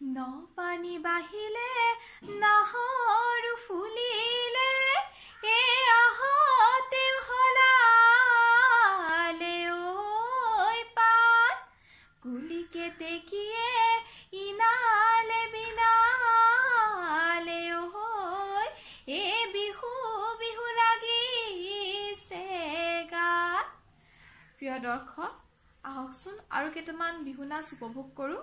ন পানী বাঢ়িলে নাহৰু ফুলিলে এ আহতে হলালে ঐ পাত। কুলি কেতেকীয়ে ইনালে বিনালে ঐ এ বিহু বিহু লাগিছে গাত। প্ৰিয় দৰ্শক আহকচোন আৰু কেইটামান বিহু নাচ উপভোগ কৰোঁ।